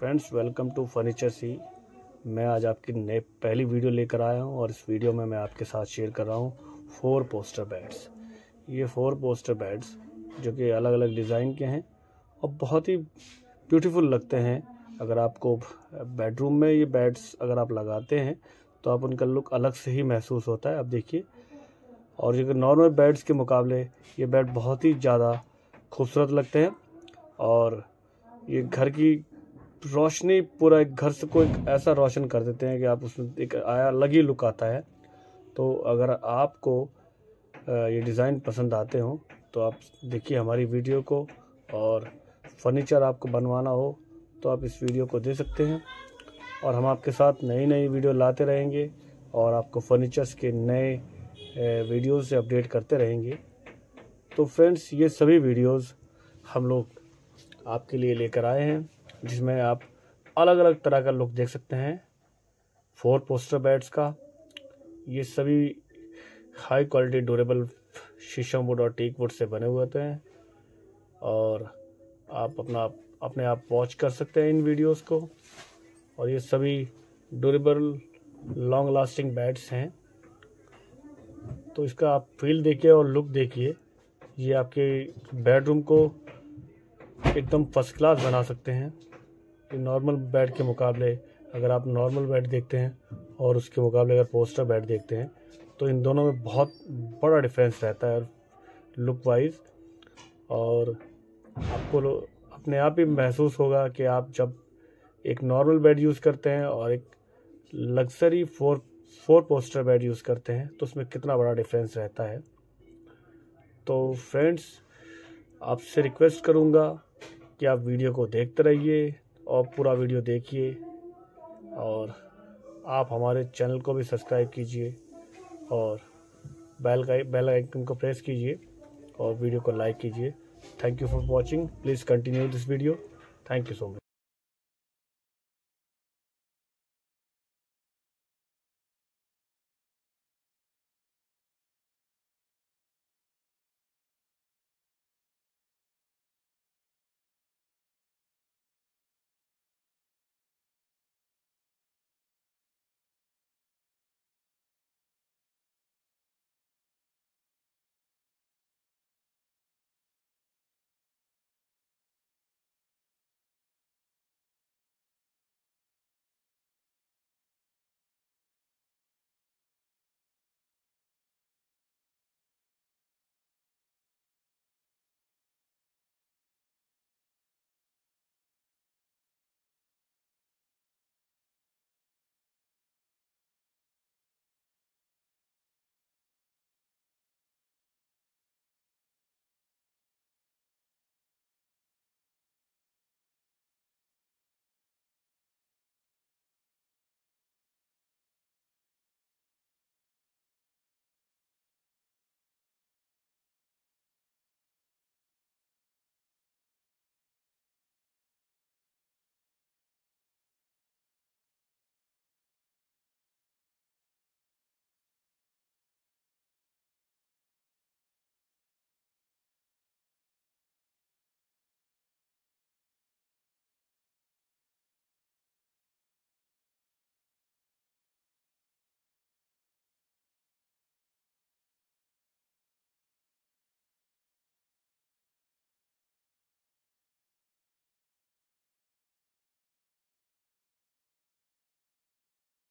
Friends, welcome to furniture C. मैं आज आपकी नए पहली वीडियो लेकर आया हूँ और इस वीडियो में मैं आपके साथ शेयर कर रहा हूँ फोर पोस्टर बेड्स। ये फोर पोस्टर बेड्स, जो कि अलग अलग डिज़ाइन के हैं और बहुत ही ब्यूटीफुल लगते हैं। अगर आपको बेडरूम में ये बेड्स अगर आप लगाते हैं तो आप उनका लुक अलग से ही महसूस होता है। अब देखिए, और जो नॉर्मल बेड्स के मुकाबले ये बेड बहुत ही ज़्यादा खूबसूरत लगते हैं और ये घर की रोशनी पूरा एक घर से को एक ऐसा रोशन कर देते हैं कि आप उसमें एक आया, अलग ही लुक आता है। तो अगर आपको ये डिज़ाइन पसंद आते हो तो आप देखिए हमारी वीडियो को और फर्नीचर आपको बनवाना हो तो आप इस वीडियो को दे सकते हैं। और हम आपके साथ नई नई वीडियो लाते रहेंगे और आपको फर्नीचर्स के नए वीडियोस से अपडेट करते रहेंगे। तो फ्रेंड्स, ये सभी वीडियोस हम लोग आपके लिए लेकर आए हैं। जिसमें आप अलग अलग तरह का लुक देख सकते हैं। फोर पोस्टर बेड्स का। ये सभी high quality durable sheesham wood और टीक वुड से बने हुए होते हैं। और आप अपना, अपने आप वॉच कर सकते हैं इन वीडियोस को। और ये सभी ड्यूरेबल लॉन्ग लास्टिंग बैट्स हैं। तो इसका आप फील देखिए और लुक देखिए। ये आपके बेडरूम को एकदम फ़र्स्ट क्लास बना सकते हैं। नॉर्मल बेड के मुकाबले अगर आप नॉर्मल बेड देखते हैं और उसके मुकाबले अगर पोस्टर बेड देखते हैं तो इन दोनों में बहुत बड़ा डिफरेंस रहता है लुक वाइज और आपको अपने आप ही महसूस होगा कि आप जब एक नॉर्मल बेड यूज़ करते हैं और एक luxury four four poster bed use करते हैं तो उसमें कितना बड़ा डिफरेंस रहता है। तो फ्रेंड्स आपसे रिक्वेस्ट करूँगा कि आप वीडियो को देखते रहिए। और पूरा वीडियो देखिए और आप हमारे चैनल को भी सब्सक्राइब कीजिए और बेल का, बेल आइकन को प्रेस कीजिए और वीडियो को लाइक कीजिए। Thank you for watching please continue this video thank you so much